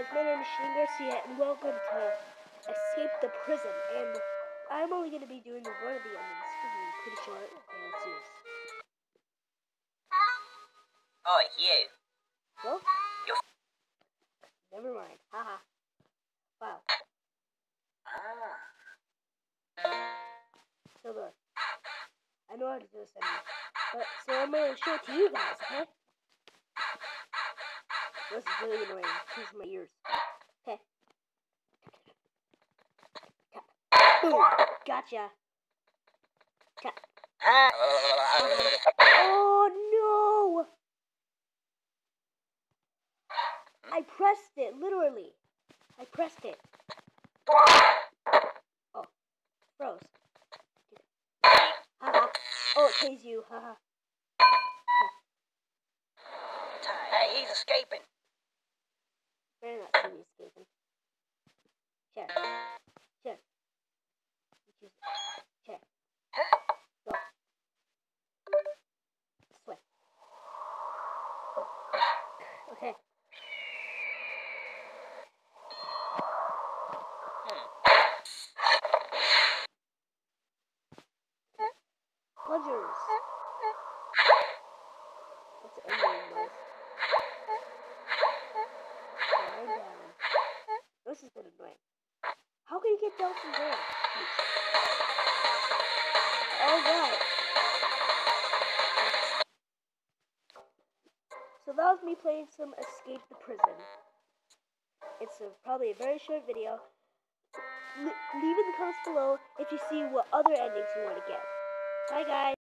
guys, my name is Shane Garcia, and welcome to Escape the Prison. And I'm only going to be doing one of the endings. It's going to be pretty short. Okay, let's do. Oh, you. Well, You're- never mind. Haha. Wow. Ah. So look, I know how to do this ending, but so I'm going to show it to you guys, okay? This is really annoying. Excuse my ears. Okay. Boom. Gotcha. Ah. Oh no! I pressed it, literally. I pressed it. Oh, froze. Haha. Oh, it pays you. Hey, he's escaping. Better not see me escaping. Check. Check. Check. Go. This way. Okay. Plungers. What's the ending was? Down, down. This has been annoying. Down from there? God. So that was me playing some Escape the Prison. It's a, probably a very short video. Le- leave in the comments below if you see what other endings you want to get. Bye guys.